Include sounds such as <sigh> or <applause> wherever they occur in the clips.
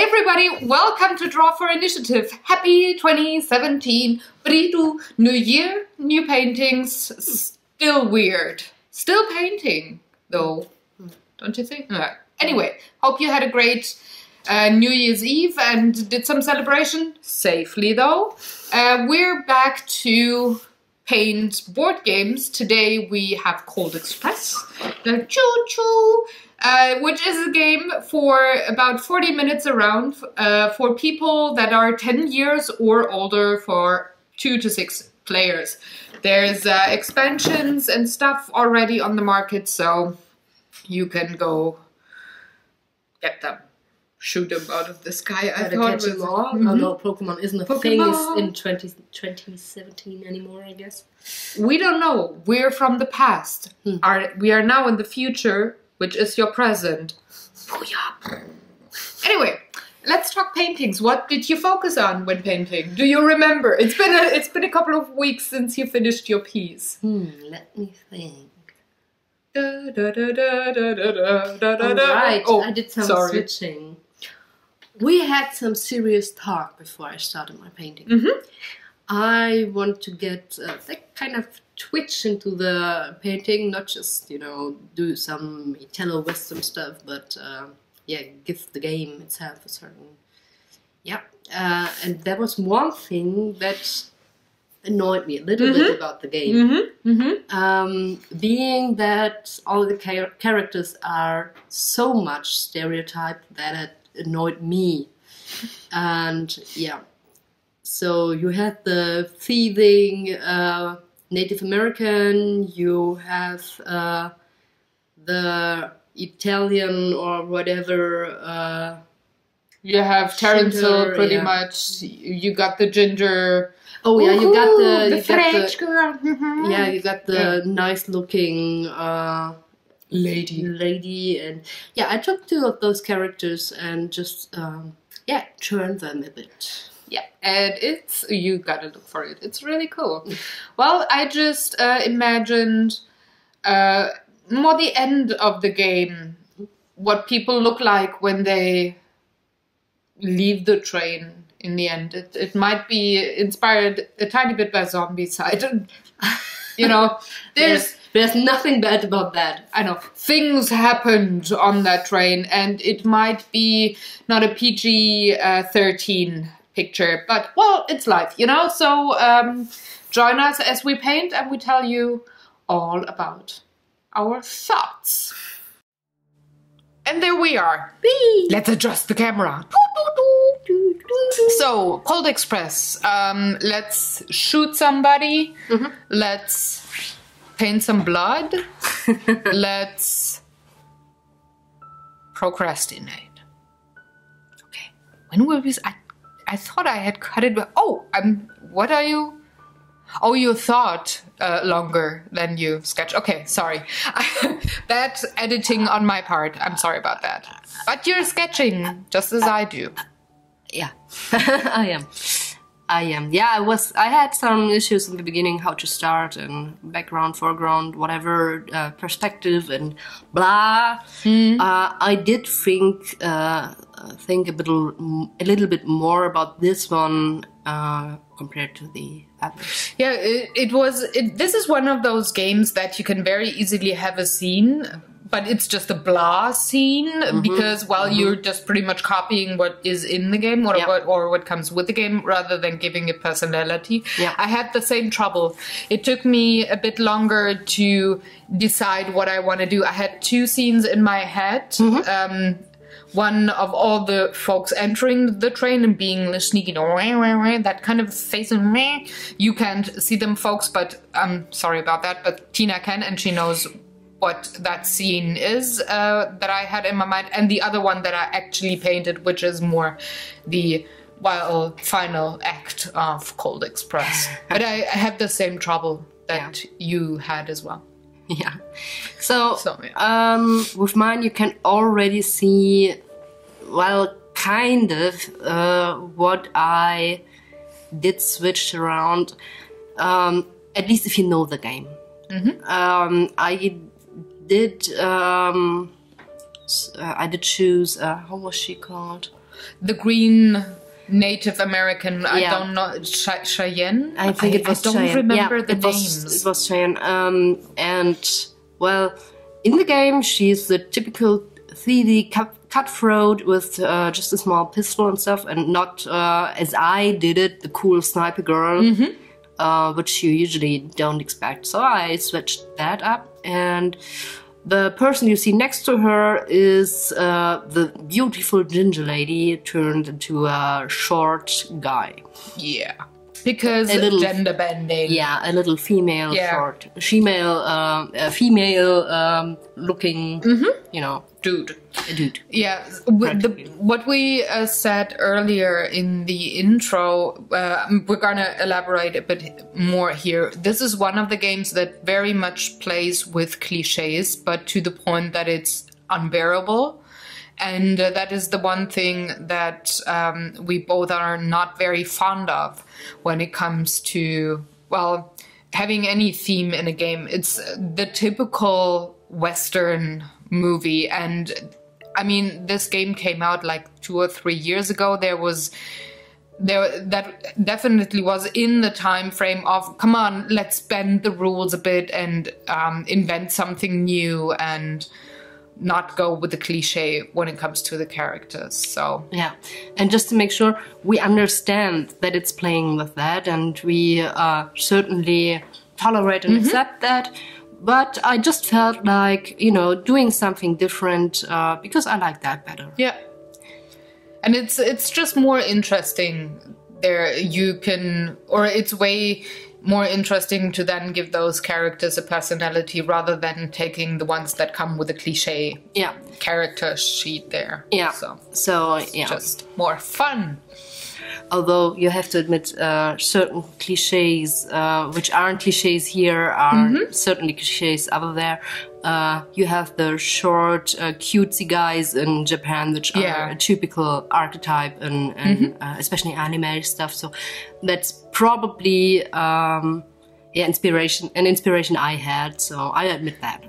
Everybody, welcome to Draw for Initiative. Happy 2017. Bridu, new year, new paintings. Still weird. Still painting though, don't you think? Anyway, hope you had a great uh, New Year's Eve and did some celebration safely though. Uh, we're back to paint board games. Today we have Colt Express, the Choo Choo, uh, which is a game for about 40 minutes around uh, for people that are 10 years or older for two to six players. There's uh, expansions and stuff already on the market, so you can go get them. Shoot them out of the sky. I thought catch was- all. Mhm. Although Pokemon isn't a thing Pokemon. is in 20, 2017 anymore, I guess. We don't know. We're from the past. Hmm. Are we are now in the future, which is your present. Booyah. Anyway, let's talk paintings. What did you focus on when painting? Do you remember? It's been a it's been a couple of weeks since you finished your piece. Hmm, let me think. Da, da, da, da, da, da, da, da, da, All right, Oh, I did some sorry. switching. We had some serious talk before I started my painting. Mhm. I want to get uh, that kind of twitch into the painting, not just you know do some Italo Western stuff, but uh, yeah, give the game itself a certain yeah. Uh, and there was one thing that annoyed me a little bit about the game. Mm-hmm. Mm-hmm. Um, being that all the char- characters are so much stereotyped that it annoyed me. And yeah, so you have the thieving uh, Native American, you have uh, the Italian or whatever. Uh, You have Ginger, pretty yeah. much. You got the ginger. oh yeah, you got the, Woohoo, you the got French the girl. Mhm. yeah, you got the Yeah. nice looking. Uh, lady. lady and yeah i took two of those characters and just um, yeah turned them a bit Yeah, and it's you gotta look for it. It's really cool. <laughs> Well, I just uh, imagined uh, more the end of the game, what people look like when they leave the train. In the end, it it might be inspired a tiny bit by Zombicide. <laughs> you know, <laughs> there's there's nothing bad about that I know things happened on that train, and it might be not a PG uh, thirteen picture, but well, it's life, you know. So um, join us as we paint, and we tell you all about our thoughts. And there we are. Let's adjust the camera. So, Colt Express. Um, let's shoot somebody. Let's paint some blood. <laughs> let's procrastinate. Okay. When will we? I, I thought I had cut it. Oh, I'm. What are you? Oh, you thought uh, longer than you sketch. Okay, sorry. <laughs> That's editing on my part. I'm sorry about that. But you're sketching just as I do. yeah <laughs> i am i am. Yeah i was i had some issues in the beginning how to start and background foreground whatever uh, perspective and blah. Uh, i did think uh, uh, think a little a little bit more about this one uh, compared to the others. Yeah, it, it was. It, this is one of those games that you can very easily have a scene, but it's just a blah scene mm-hmm. because, well, mm-hmm. you're just pretty much copying what is in the game or Yeah. what or what comes with the game rather than giving it personality. Yeah. I had the same trouble. It took me a bit longer to decide what I want to do. I had two scenes in my head. Mm-hmm. Um, one of all the folks entering the train and being sneaky, that kind of face and meh. You can't see them, folks, but I'm sorry about that. But Tina can, and she knows what that scene is uh, that I had in my mind, and the other one that I actually painted, which is more the well final act of Colt Express. <laughs> but I, I had the same trouble that you had as well. yeah so, So, yeah. um with mine you can already see well kind of uh, what i did switch around um at least if you know the game um i did um uh, i did choose uh, how was she called the green Native American. I don't know Cheyenne. I think it was I don't Cheyenne. remember yeah, the it names. Was, it was Cheyenne. Um, and well, in the game, she's the typical thievy cut, cutthroat with uh, just a small pistol and stuff, and not uh, as I did it, the cool sniper girl, Mm-hmm. uh, which you usually don't expect. So I switched that up, and the person you see next to her is uh, the beautiful ginger lady turned into a short guy. yeah, because A little- gender bending. Yeah, a little female Yeah. short, female, um, a female um, looking, you know, dude. a dude. Yeah, the, what we uh, said earlier in the intro, uh, we're gonna elaborate a bit more here. This is one of the games that very much plays with cliches, but to the point that it's unbearable. And uh, that is the one thing that um, we both are not very fond of when it comes to, well, having any theme in a game. It's the typical Western movie. And I mean, this game came out like two or three years ago. There was there that definitely was in the time frame of come on let's bend the rules a bit and um, invent something new and not go with the cliche when it comes to the characters so Yeah, and just to make sure we understand that it's playing with that, and we uh, certainly tolerate and accept that. But I just felt like you know doing something different uh, because I like that better. yeah and it's it's just more interesting there you can or it's way more interesting to then give those characters a personality rather than taking the ones that come with a cliche Yeah, character sheet there. Yeah. so So yeah, just more fun although you have to admit uh, certain cliches uh, which aren't cliches here are Mm-hmm. certainly cliches over there uh, you have the short uh, cutesy guys in japan which Yeah. are a typical archetype and, and Mm-hmm. uh, especially anime stuff so that's probably um, yeah inspiration an inspiration i had so i admit that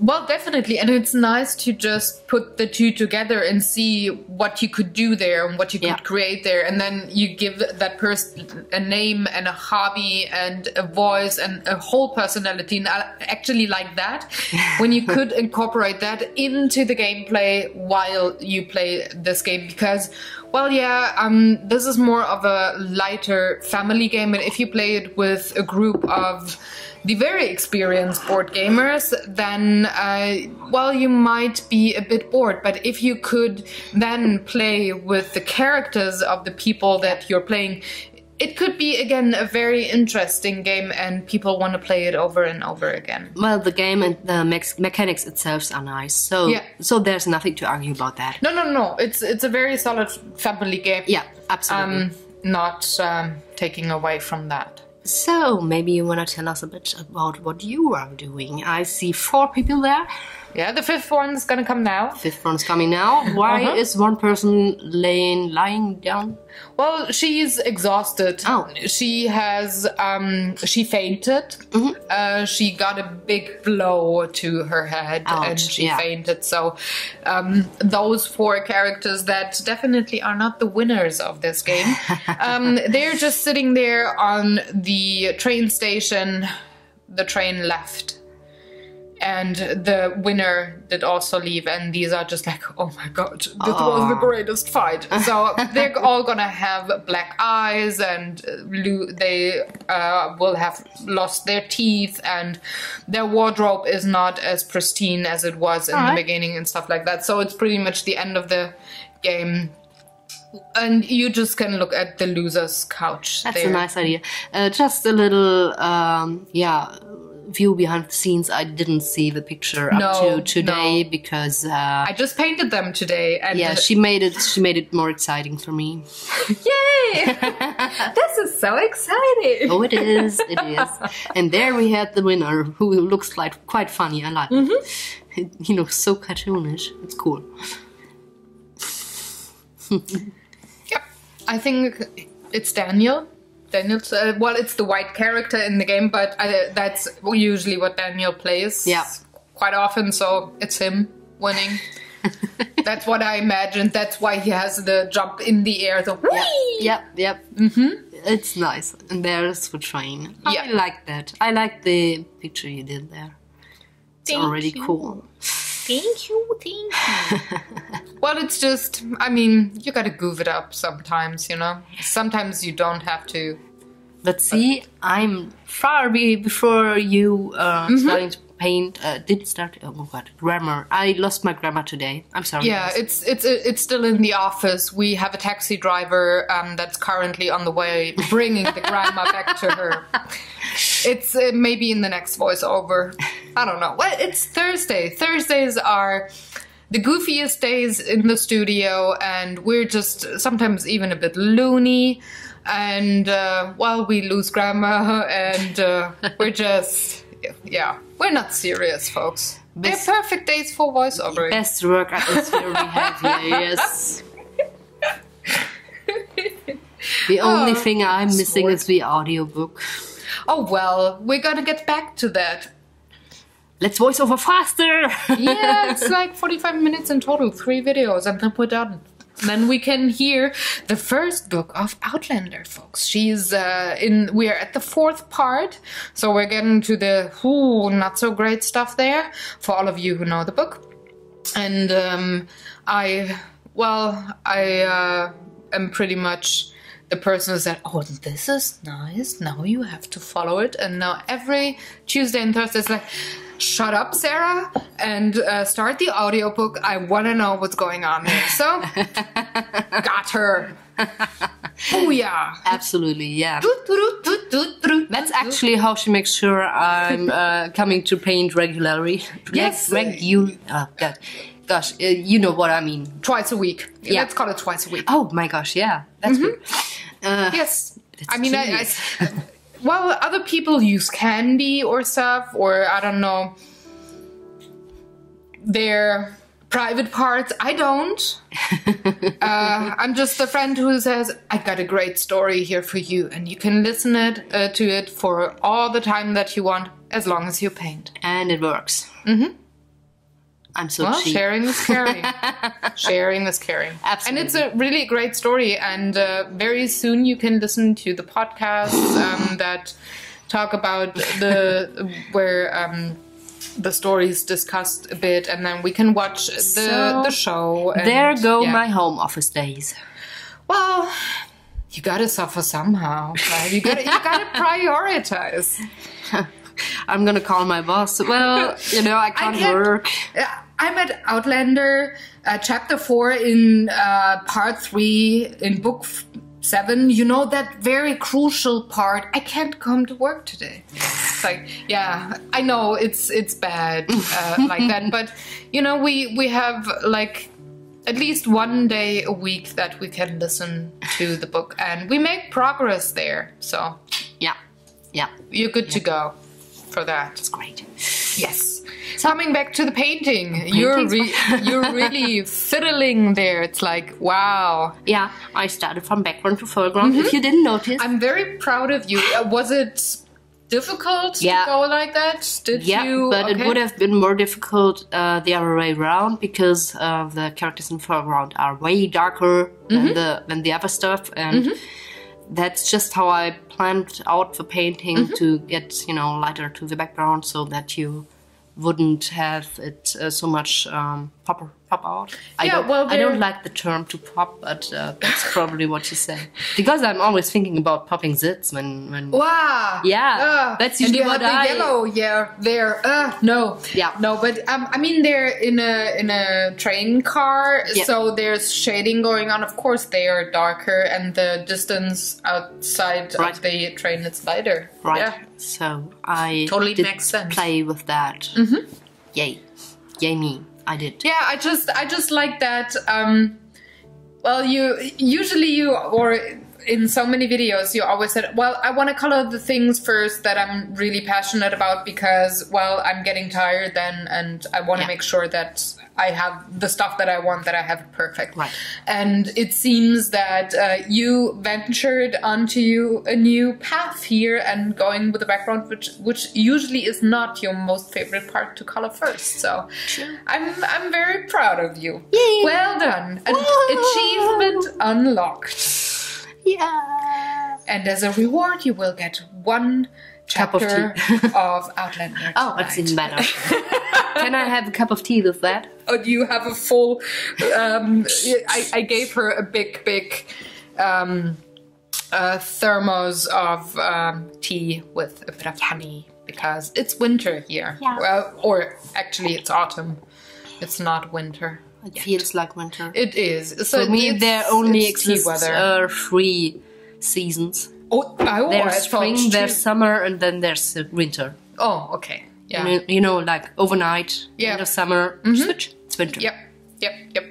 Well, definitely, and it's nice to just put the two together and see what you could do there and what you could Yeah. create there, and then you give that person a name and a hobby and a voice and a whole personality. And I actually like that <laughs> when you could incorporate that into the gameplay while you play this game because. Well, yeah, um, this is more of a lighter family game, and if you play it with a group of the very experienced board gamers, then, uh, well, you might be a bit bored. But if you could then play with the characters of the people that you're playing, it could be, again, a very interesting game, and people want to play it over and over again. well the game and the mex- mechanics itself are nice so Yeah. so there's nothing to argue about that No, no, no, it's, it's a very solid family game. yeah absolutely Um, not um, taking away from that. So, maybe you want to tell us a bit about what you are doing. I see four people there. Yeah, the fifth one's gonna come now. Fifth one's coming now. Why Uh-huh. is one person laying lying down? Well, she's exhausted. Oh. She has, um, she fainted. Mm-hmm. Uh, she got a big blow to her head and she yeah. fainted. So, um, those four characters that definitely are not the winners of this game, <laughs> um, they're just sitting there on the train station. The train left. And the winner did also leave, and these are just like, oh my god, this was the greatest fight. So <laughs> they're all gonna have black eyes, and uh, they uh, will have lost their teeth, and their wardrobe is not as pristine as it was in the Alright. beginning, and stuff like that. So it's pretty much the end of the game. And you just can look at the loser's couch. That's there. a nice idea. Uh, just a little, um, yeah, view behind the scenes. I didn't see the picture No, up to today no. because, uh, I just painted them today, and yeah, she made it. She made it more exciting for me. <laughs> Yay! <laughs> this is so exciting! Oh, it is. It is. And there we had the winner, who looks like quite funny. I like. Mm-hmm. it. He looks so cartoonish. It's cool. <laughs> Yep. I think it's Daniel. Daniel's, uh, well, it's the white character in the game, but I, that's usually what Daniel plays. Yeah. Quite often, so it's him winning. <laughs> That's what I imagined. That's why he has the jump in the air. The Yep, yep, yep. Mm-hmm. It's nice. And there's the train. I like that. I like the picture you did there. It's Thank already you. cool. Thank you, thank you. <laughs> well, it's just, I mean, you gotta goof it up sometimes, you know? Sometimes you don't have to. But see, I'm far be before you uh, Mm-hmm. starting to paint. Uh, did start. Oh my god, grammar. I lost my grammar today. I'm sorry. Yeah, guys. it's it's it's still in the office. We have a taxi driver um, that's currently on the way, bringing the grammar back to her. <laughs> It's uh, maybe in the next voiceover. I don't know. Well, it's Thursday. Thursdays are the goofiest days in the studio, and we're just sometimes even a bit loony. And uh, well, we lose grandma, and uh, <laughs> we're just yeah, we're not serious, folks. They're perfect days for voiceover. best work atmosphere we have here. Yes. The <laughs> only Oh, thing I'm missing is the audiobook. Oh well, we're gonna get back to that. Let's voice over faster. <laughs> Yeah, it's like 45 minutes in total, three videos, and then we're done. Then we can hear the first book of Outlander, folks. She's uh, in. We're at the fourth part, so we're getting to the ooh, not so great stuff there for all of you who know the book. And um, I, well, I uh, am pretty much the person who said, "Oh, this is nice. Now you have to follow it." And now every Tuesday and Thursday it's like, "Shut up, Sarah, and uh, start the audiobook. I want to know what's going on here." So, <laughs> got her. Oh yeah. Absolutely, yeah. That's actually how she makes sure I'm uh, coming to paint regularly. <laughs> Yes. Regu- oh, God. Gosh, uh, you know what I mean. twice a week. Yeah. Let's call it twice a week. Oh my gosh, yeah. That's good. Uh, Yes. I mean, I, I. <laughs> well, other people use candy or stuff, or I don't know, their private parts. I don't. <laughs> uh, I'm just a friend who says, I got a great story here for you, and you can listen it uh, to it for all the time that you want, as long as you paint. and it works. Mm-hmm. I'm so Well, cheap. sharing is caring. <laughs> sharing is caring. Absolutely. And it's a really great story. And uh, very soon you can listen to the podcast <laughs> um, that talk about the where um, the story is discussed a bit, and then we can watch the So, the show. And, There go yeah. my home office days. Well, you gotta suffer somehow. Right? You gotta you gotta <laughs> prioritize. I'm gonna call my boss. Well, you know, I can't can't- work. Uh, I'm at Outlander, uh, chapter four in uh, part three in book f- seven. You know that very crucial part. I can't come to work today. It's like, yeah, I know it's it's bad uh, <laughs> like that, but you know we we have like at least one day a week that we can listen to the book, and we make progress there. So Yeah, yeah, you're good to go for that. it's great. Yes. Coming back to the painting, you're re- <laughs> you're really fiddling there. It's like wow. Yeah, I started from background to foreground. If you didn't notice, I'm very proud of you. Uh, was it difficult Yeah. to go like that? Did yeah, you? but it would have been more difficult uh, the other way around because uh, the characters in foreground are way darker Mm-hmm. than the than the other stuff, and that's just how I planned out the painting Mm-hmm. to get you know lighter to the background so that you wouldn't have it uh, so much um, pop out. I Yeah, don't, well, I don't like the term to pop, but uh, that's <laughs> probably what you say because I'm always thinking about popping zits when when Wow. Yeah, Uh, that's and you what had the I- yellow. Yeah, there. Uh, no. Yeah. No, but um, I mean they're in a in a train car, Yeah. so there's shading going on. Of course, they are darker, and the distance outside Right. of the train is lighter. Right. Yeah. So I Totally did makes sense. play with that. Mm-hmm. Yay. Yay me. I did. Yeah, I just I just like that. Um, well, you usually you or in so many videos you always said, well, I want to color the things first that I'm really passionate about because well I'm getting tired then, and I want to Yeah. make sure that I have the stuff that I want, that I have it perfect. Right. And it seems that uh, you ventured onto you a new path here and going with the background, which which usually is not your most favorite part to color first. So I'm I'm very proud of you. Yay. Well done. Achievement unlocked. Yeah. And as a reward, you will get one Cup of tea. <laughs> of Outlander. Oh, that's tonight. even better. <laughs> Can I have a cup of tea with that? Oh, do you have a full. Um, I, I gave her a big, big um, uh, thermos of um, tea with a bit of honey because it's winter here. Yeah. Well, or actually, it's autumn. It's not winter. It feels like winter. It is. So For me, it's- there only it's exists weather. uh, three seasons. Oh, oh, I There's spring, there's summer, and then there's uh, winter. Oh, okay. Yeah. You, know, you know, like overnight, Yeah. end of summer, switch, it's winter. Yep, yep, yep.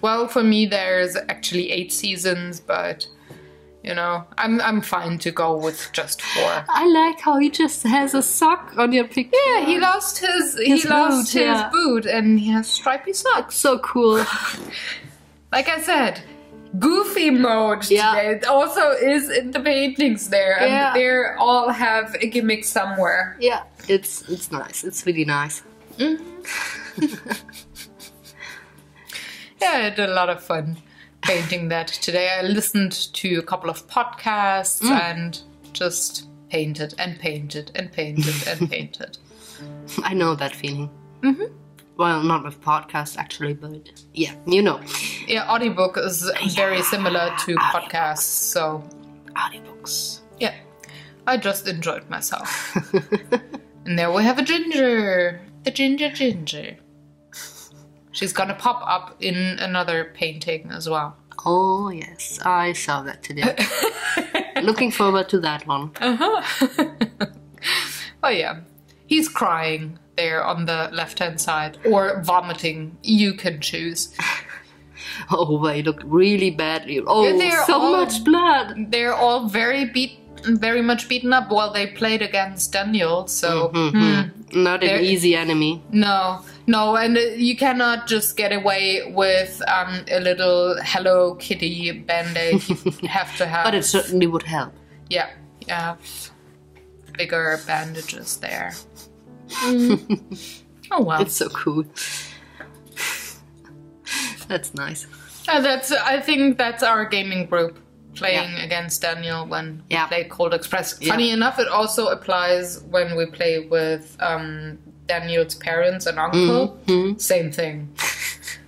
<laughs> well, for me, there's actually eight seasons, but you know, I'm I'm fine to go with just four. I like how he just has a sock on your picture. Yeah, he lost his, His he lost boot, his yeah. boot, and he has stripy socks. So cool. <laughs> Like I said. Goofy mode Yeah. today. It also is in the paintings there, and Yeah. they all have a gimmick somewhere. yeah, it's it's nice. It's really nice. <laughs> Yeah, I had a lot of fun painting that today. I listened to a couple of podcasts and just painted and painted and painted and <laughs> painted. I know that feeling. Mm-hmm. Well, not with podcasts actually, but yeah, you know, Yeah, audiobook is very similar to podcasts, so audiobooks. yeah, I just enjoyed myself. <laughs> and there we have a ginger, the ginger ginger. She's gonna pop up in another painting as well. Oh yes, I saw that today. <laughs> Looking forward to that one. Uh-huh. <laughs> Oh yeah, he's crying there on the left-hand side, or vomiting. You can choose. <laughs> Oh, they look really badly. Oh, they're so all- much blood. They're all very beat, very much beaten up. while they played against Daniel, so hmm, Not an easy enemy. no, no, and uh, you cannot just get away with um, a little Hello Kitty band-aid. You <laughs> have to have, But it certainly would help. yeah, yeah, bigger bandages there. <laughs> Oh wow, It's so cool. That's nice. Uh, that's. I think that's our gaming group playing Yeah. against Daniel when Yeah. we play Colt Express. Yeah. Funny enough, it also applies when we play with um, Daniel's parents and uncle. Mm-hmm. Same thing. <laughs>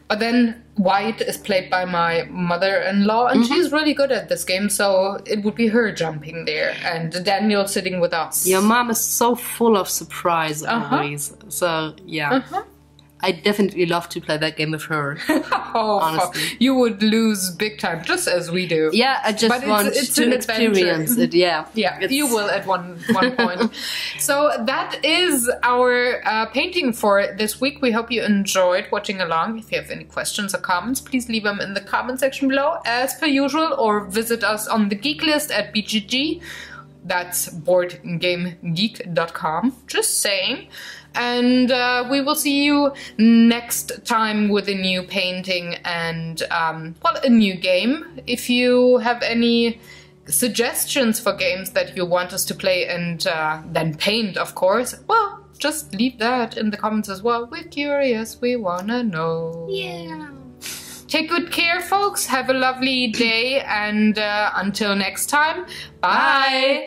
But then White is played by my mother-in-law, and Mm-hmm. she's really good at this game. So it would be her jumping there, and Daniel sitting with us. Your mom is so full of surprise Uh-huh. always. So yeah, I definitely love to play that game with her. <laughs> oh, fuck. honestly. you would lose big time, just as we do. Yeah, I just But it's- want it's to an adventure. experience it. Yeah, Yeah, It's- you will at one one point. <laughs> so that is our uh, painting for this week. We hope you enjoyed watching along. If you have any questions or comments, please leave them in the comment section below, as per usual, or visit us on the geek list at BGG. That's boardgamegeek.com. Just saying. And uh, we will see you next time with a new painting and, um, well, a new game. If you have any suggestions for games that you want us to play and uh, then paint, of course, well, just leave that in the comments as well. We're curious, we wanna know. yeah. Take good care, folks. Have a lovely day, and uh, until next time, bye.